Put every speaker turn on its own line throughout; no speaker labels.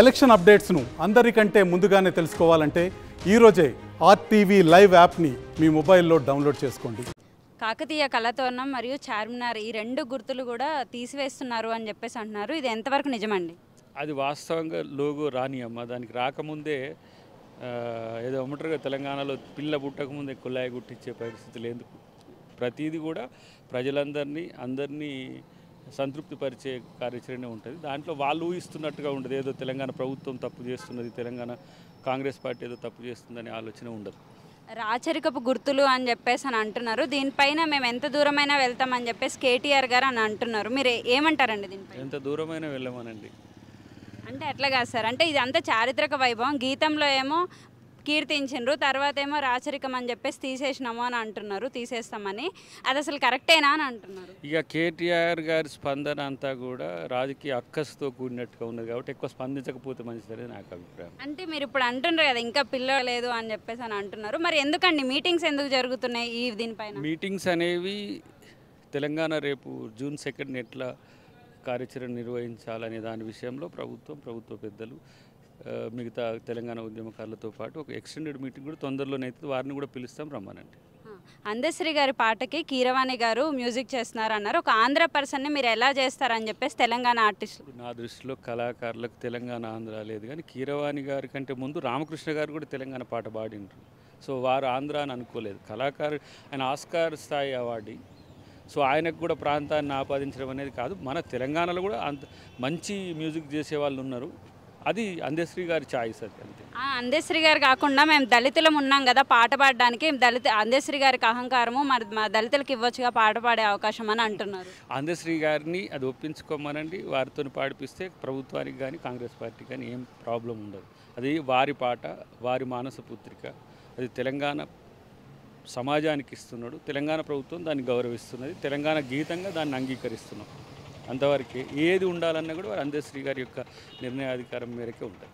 Election అప్డేట్స్ను అందరికంటే ముందుగానే తెలుసుకోవాలంటే ఈరోజే ఆర్టీవీ లైవ్ యాప్ని మీ మొబైల్లో డౌన్లోడ్ చేసుకోండి.
కాకతీయ కళతోరణం మరియు చార్మినార్ ఈ రెండు గుర్తులు కూడా తీసివేస్తున్నారు అని చెప్పేసి అంటున్నారు. ఇది ఎంతవరకు నిజమండి?
అది వాస్తవంగా లోగో రాని అమ్మ. దానికి రాకముందే ఏదో కదా తెలంగాణలో పిల్ల పుట్టకముందే కుల్లాయి గుట్టించే పరిస్థితులు ఎందుకు ప్రతిదీ కూడా ప్రజలందరినీ అందరినీ సంతృప్తిపరిచే కార్యాచరణ ఉంటుంది. దాంట్లో వాళ్ళు ఊహిస్తున్నట్టుగా ఉండదు. ఏదో తెలంగాణ ప్రభుత్వం తప్పు చేస్తున్నది తెలంగాణ కాంగ్రెస్ పార్టీ ఏదో తప్పు చేస్తుందనే ఆలోచన ఉండదు.
రాచరికపు గుర్తులు అని చెప్పేసి అని అంటున్నారు. దీనిపైన మేము ఎంత దూరమైనా వెళ్తామని చెప్పేసి కేటీఆర్ గారు అని అంటున్నారు. మీరు ఏమంటారండి దీనిపై
ఎంత దూరమైనా వెళ్ళమనండి.
అంటే ఎట్లా కాదు సార్. అంటే ఇది అంతా చారిత్రక వైభవం. గీతంలో ఏమో కీర్తించిండ్రు. తర్వాత ఏమో రాచరికం అని చెప్పేసి తీసేసినాము అని అంటున్నారు తీసేస్తామని. అది అసలు కరెక్టేనా అని అంటున్నారు.
ఇక కేటీఆర్ గారి స్పందన అంతా కూడా రాజకీయ అక్కస్తో కూడినట్టుగా ఉన్నది కాబట్టి ఎక్కువ స్పందించకపోతే మంచిదని నాకు అభిప్రాయం.
అంటే మీరు ఇప్పుడు అంటున్నారు కదా ఇంకా పిల్ల లేదు అని చెప్పేసి అని అంటున్నారు. మరి ఎందుకండి? మీటింగ్స్ ఎందుకు జరుగుతున్నాయి ఈ దీనిపైన?
మీటింగ్స్ అనేవి తెలంగాణ రేపు జూన్ సెకండ్ ఎట్లా కార్యాచరణ నిర్వహించాలనే దాని విషయంలో ప్రభుత్వం ప్రభుత్వ పెద్దలు మిగతా తెలంగాణ ఉద్యమకారులతో పాటు ఒక ఎక్స్టెండెడ్ మీటింగ్ కూడా తొందరలోనే అయితే వారిని కూడా పిలుస్తాం రమ్మనండి.
అందశ్రీ గారి పాటకి కీరవాణి గారు మ్యూజిక్ చేస్తున్నారు అన్నారు ఒక ఆంధ్ర పర్సన్ని మీరు ఎలా చేస్తారని చెప్పేసి తెలంగాణ ఆర్టిస్టులు
నా దృష్టిలో కళాకారులకు తెలంగాణ ఆంధ్ర లేదు. కానీ కీరవాణి గారి కంటే ముందు రామకృష్ణ గారు కూడా తెలంగాణ పాట పాడిండ్రు. సో వారు ఆంధ్ర అని అనుకోలేదు. కళాకారు ఆయన ఆస్కార్ స్థాయి అవార్డు సో ఆయనకు కూడా ప్రాంతాన్ని ఆపాదించడం అనేది కాదు. మన తెలంగాణలో కూడా అంత మంచి మ్యూజిక్ చేసే వాళ్ళు ఉన్నారు. అది అందశ్రీ గారి ఛాయిస్ అది అంతే.
ఆ, అందశ్రీ గారు కాకుండా మేము దళితులం ఉన్నాం కదా పాట పాడడానికి దళిత అందశ్రీ గారికి అహంకారము మరి మా దళితులకు ఇవ్వచ్చుగా పాట పాడే అవకాశం అని అంటున్నారు.
అందశ్రీ గారిని అది ఒప్పించుకోమనండి. వారితో పాడిపిస్తే ప్రభుత్వానికి కానీ కాంగ్రెస్ పార్టీకి కానీ ఏం ప్రాబ్లం ఉండదు. అది వారి పాట వారి మానస పుత్రిక. అది తెలంగాణ సమాజానికి ఇస్తున్నాడు. తెలంగాణ ప్రభుత్వం దాన్ని గౌరవిస్తున్నది. తెలంగాణ గీతంగా దాన్ని అంగీకరిస్తున్నాం. అంతవరకే ఏది ఉండాలన్నా కూడా వారు అందశ్రీ గారి యొక్క నిర్ణయాధికారం మేరకే ఉంటుంది.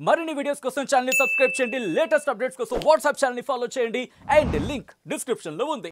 మరిన్ని వీడియోస్ కోసం ఛానల్ సబ్స్క్రైబ్ చేయండి. లేటెస్ట్ అప్డేట్స్ కోసం వాట్సాప్ ఛానల్ని ఫాలో చేయండి. అండ్ లింక్ డిస్క్రిప్షన్లో ఉంది.